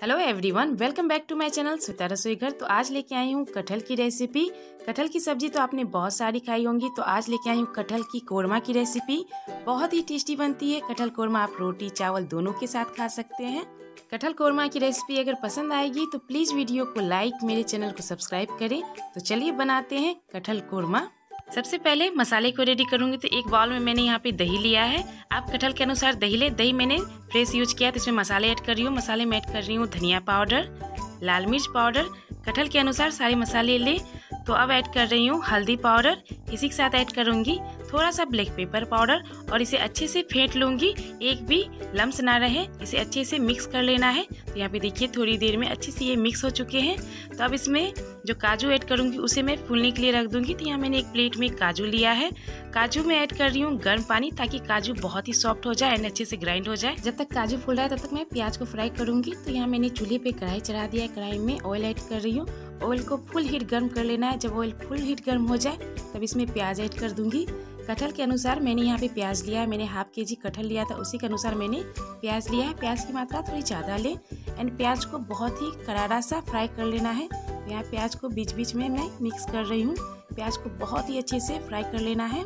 Hello everyone welcome back to my channel सुता रसोई घर तो आज लेके आई हूँ कटहल की रेसिपी कटहल की सब्ज़ी तो आपने बहुत सारी खाई होंगी। तो आज लेके आई हूँ कटहल की कोरमा की रेसिपी बहुत ही टेस्टी बनती है। कटहल कोरमा आप रोटी, चावल दोनों के साथ खा सकते हैं। कटहल कोरमा की रेसिपी अगर पसंद आएगी तो प्लीज़ वीडियो को लाइक मेरे चैनल को सब्सक्राइब करें। तो चलिए बनाते हैं कटहल कोरमा। सबसे पहले मसाले को रेडी करूँगी तो एक बाउल में मैंने यहाँ पे दही लिया है। आप कटहल के अनुसार दही ले। दही मैंने फ्रेश यूज़ किया तो इसमें मसाले ऐड कर रही हूँ। मसाले में ऐड कर रही हूँ धनिया पाउडर लाल मिर्च पाउडर कटहल के अनुसार सारे मसाले ले। तो अब ऐड कर रही हूँ हल्दी पाउडर। इसी के साथ ऐड करूँगी थोड़ा सा ब्लैक पेपर पाउडर और इसे अच्छे से फेंट लूँगी। एक भी लम्स ना रहे, इसे अच्छे से मिक्स कर लेना है। तो यहाँ पे देखिए थोड़ी देर में अच्छे से ये मिक्स हो चुके हैं। तो अब इसमें जो काजू ऐड करूँगी उसे मैं फूलने के लिए रख दूँगी। तो यहाँ मैंने एक प्लेट में काजू लिया है। काजू में ऐड कर रही हूँ गर्म पानी ताकि काजू बहुत ही सॉफ्ट हो जाए एंड अच्छे से ग्राइंड हो जाए। जब तक काजू फूल रहा है तब तक मैं प्याज को फ्राई करूँगी। तो यहाँ मैंने चूल्हे पे कढ़ाई चढ़ा दिया है। कढ़ाई में ऑयल ऐड कर रही हूँ ऑयल को फुल हीट गर्म कर लेना है। जब ऑयल फुल हीट गर्म हो जाए, तब इसमें प्याज ऐड कर दूँगी। कटहल के अनुसार मैंने यहाँ पे प्याज लिया है। मैंने हाफ़ के जी कटहल लिया था। उसी के अनुसार मैंने प्याज लिया है। प्याज की मात्रा थोड़ी ज़्यादा लें। एंड प्याज को बहुत ही करारा सा फ्राई कर लेना है। यहाँ प्याज को बीच बीच में मैं मिक्स कर रही हूँ। प्याज को बहुत ही अच्छे से फ्राई कर लेना है।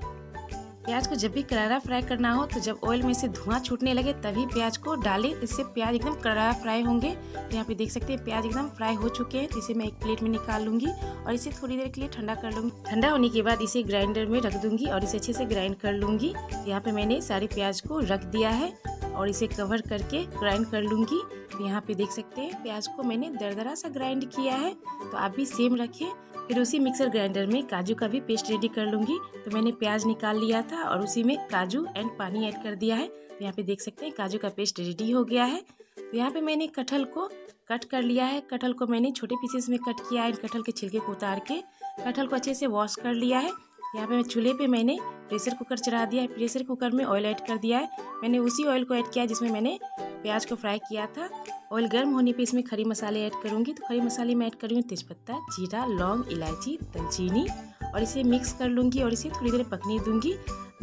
प्याज को जब भी करारा फ्राई करना हो तो जब ऑयल में से धुआँ छूटने लगे, तभी प्याज को डालें। इससे प्याज एकदम करारा फ्राई होंगे। तो यहाँ पे देख सकते हैं, प्याज एकदम फ्राई हो चुके हैं। तो इसे मैं एक प्लेट में निकाल लूँगी और इसे थोड़ी देर के लिए ठंडा कर लूँगी। ठंडा होने के बाद इसे ग्राइंडर में रख दूँगी और इसे अच्छे से ग्राइंड कर लूँगी। यहाँ पे मैंने सारे प्याज को रख दिया है। और इसे कवर करके ग्राइंड कर लूँगी। यहाँ पे देख सकते हैं, प्याज को मैंने दरदरा सा ग्राइंड किया है। तो आप भी सेम रखें, फिर उसी मिक्सर ग्राइंडर में काजू का भी पेस्ट रेडी कर लूँगी। तो मैंने प्याज निकाल लिया था और उसी में काजू एंड पानी ऐड कर दिया है। तो यहाँ पे देख सकते हैं, काजू का पेस्ट रेडी हो गया है। तो यहाँ पे मैंने कटहल को कट कर लिया है। कटहल को मैंने छोटे पीसेस में कट किया है कटहल के छिलके को उतार के। कटहल को अच्छे से वॉश कर लिया है। यहाँ पे मैं चूल्हे पे मैंने प्रेशर कुकर चढ़ा दिया है। प्रेशर कुकर में ऑयल ऐड कर दिया है। मैंने उसी ऑयल को ऐड किया जिसमें मैंने प्याज को फ्राई किया था। ऑयल गर्म होने पे इसमें खड़ी मसाले ऐड करूँगी। तो खड़ी मसाले में ऐड करूँगी तेज़पत्ता, जीरा, लौंग, इलायची, दालचीनी और इसे मिक्स कर लूँगी और इसे थोड़ी देर पकने दूँगी।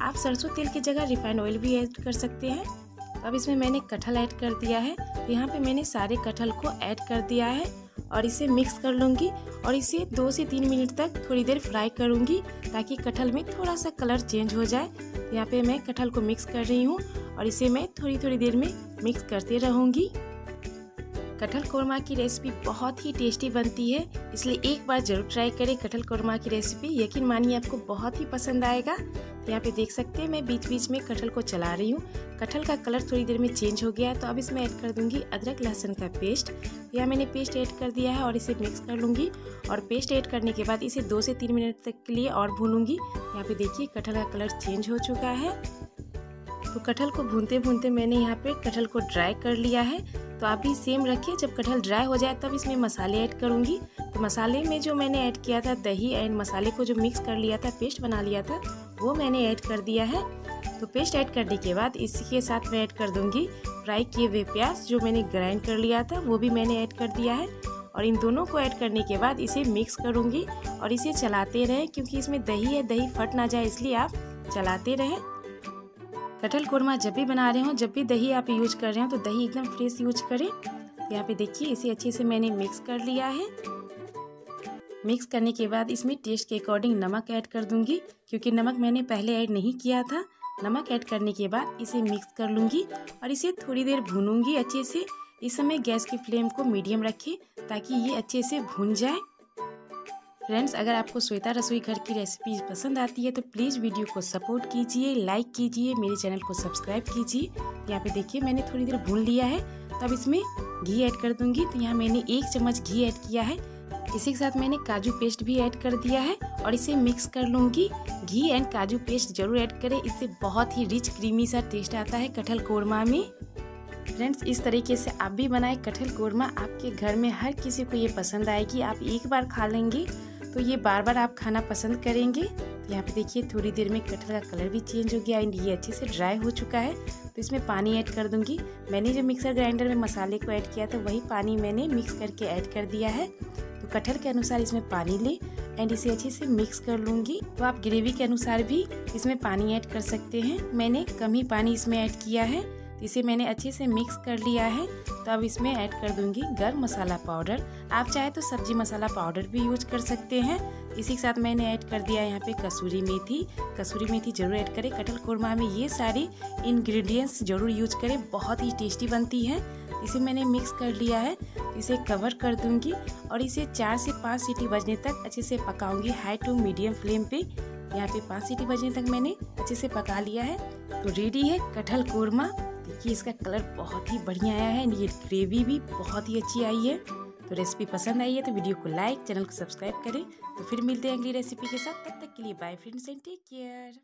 आप सरसों तेल की जगह रिफाइंड ऑयल भी ऐड कर सकते हैं। अब इसमें मैंने कटहल ऐड कर दिया है। तो यहाँ पे मैंने सारे कटहल को ऐड कर दिया है और इसे मिक्स कर लूँगी। और इसे दो से तीन मिनट तक थोड़ी देर फ्राई करूँगी ताकि कटहल में थोड़ा सा कलर चेंज हो जाए। यहाँ पे मैं कटहल को मिक्स कर रही हूँ और इसे मैं थोड़ी थोड़ी देर में मिक्स करते रहूँगी। कटहल कोरमा की रेसिपी बहुत ही टेस्टी बनती है, इसलिए एक बार ज़रूर ट्राई करें कटहल कोरमा की रेसिपी यकीन मानिए, आपको बहुत ही पसंद आएगा। यहाँ पे देख सकते हैं, मैं बीच बीच में कटहल को चला रही हूँ। कटहल का कलर थोड़ी देर में चेंज हो गया है तो अब इसमें ऐड कर दूँगी अदरक लहसुन का पेस्ट। यहाँ मैंने पेस्ट ऐड कर दिया है और इसे मिक्स कर लूँगी और पेस्ट ऐड करने के बाद इसे दो से तीन मिनट तक के लिए और भूनूँगी। यहाँ पे देखिए कटहल का कलर चेंज हो चुका है। तो कटहल को भूनते भूनते मैंने यहाँ पे कटहल को ड्राई कर लिया है। तो आप भी सेम रखिए, जब कटहल ड्राई हो जाए तब इसमें मसाले ऐड करूँगी। तो मसाले में जो मैंने ऐड किया था दही एंड मसाले को जो मिक्स कर लिया था पेस्ट बना लिया था, वो मैंने ऐड कर दिया है। तो पेस्ट ऐड करने के बाद इसी के साथ मैं ऐड कर दूँगी फ्राई किए हुए प्याज, जो मैंने ग्राइंड कर लिया था, वो भी मैंने ऐड कर दिया है। और इन दोनों को ऐड करने के बाद इसे मिक्स करूँगी और इसे चलाते रहें, क्योंकि इसमें दही है, दही फट ना जाए, इसलिए आप चलाते रहें। कटहल कोरमा जब भी बना रहे हो, जब भी दही आप यूज़ कर रहे हो तो दही एकदम फ्रेश यूज़ करें। यहाँ पे देखिए, इसे अच्छे से मैंने मिक्स कर लिया है। मिक्स करने के बाद इसमें टेस्ट के अकॉर्डिंग नमक ऐड कर दूँगी, क्योंकि नमक मैंने पहले ऐड नहीं किया था। नमक ऐड करने के बाद इसे मिक्स कर लूँगी और इसे थोड़ी देर भूनूँगी अच्छे से। इस समय गैस की फ्लेम को मीडियम रखें, ताकि ये अच्छे से भून जाए। फ्रेंड्स अगर आपको श्वेता रसोई घर की रेसिपी पसंद आती है तो प्लीज़ वीडियो को सपोर्ट कीजिए लाइक कीजिए, मेरे चैनल को सब्सक्राइब कीजिए। यहाँ पे देखिए, मैंने थोड़ी देर भून लिया है। तो अब इसमें घी ऐड कर दूँगी। तो यहाँ मैंने एक चम्मच घी ऐड किया है। इसी के साथ मैंने काजू पेस्ट भी ऐड कर दिया है और इसे मिक्स कर लूँगी। घी एंड काजू पेस्ट ज़रूर ऐड करें। इससे बहुत ही रिच क्रीमी सा टेस्ट आता है कटहल कोरमा में। फ्रेंड्स इस तरीके से आप भी बनाए कटहल कोरमा। आपके घर में हर किसी को ये पसंद आएगी। आप एक बार खा लेंगे। तो ये बार बार आप खाना पसंद करेंगे। तो यहाँ पे देखिए, थोड़ी देर में कटहल का कलर भी चेंज हो गया एंड ये अच्छे से ड्राई हो चुका है। तो इसमें पानी ऐड कर दूँगी। मैंने जो मिक्सर ग्राइंडर में मसाले को ऐड किया था, वही पानी मैंने मिक्स करके ऐड कर दिया है। तो कटहल के अनुसार इसमें पानी ले एंड इसे अच्छे से मिक्स कर लूँगी। तो आप ग्रेवी के अनुसार भी इसमें पानी ऐड कर सकते हैं। मैंने कम ही पानी इसमें ऐड किया है। इसे मैंने अच्छे से मिक्स कर लिया है। तो अब इसमें ऐड कर दूँगी गर्म मसाला पाउडर। आप चाहे तो सब्ज़ी मसाला पाउडर भी यूज़ कर सकते हैं। इसी के साथ मैंने ऐड कर दिया यहाँ पे कसूरी मेथी। कसूरी मेथी ज़रूर ऐड करें। कटहल कोरमा में ये सारी इंग्रेडिएंट्स ज़रूर यूज़ करें। बहुत ही टेस्टी बनती है। इसे मैंने मिक्स कर लिया है। इसे कवर कर दूँगी और इसे चार से पाँच सीटी बजने तक अच्छे से पकाऊँगी हाई टू मीडियम फ्लेम पे। यहाँ पे पाँच सीटी बजने तक मैंने अच्छे से पका लिया है। तो रेडी है कटहल कोरमा। देखिए इसका कलर बहुत ही बढ़िया आया है, ये ग्रेवी भी बहुत ही अच्छी आई है। तो रेसिपी पसंद आई है तो वीडियो को लाइक, चैनल को सब्सक्राइब करें। तो फिर मिलते हैं अगली रेसिपी के साथ, तब तक के लिए bye friends and take care